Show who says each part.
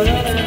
Speaker 1: Colorado.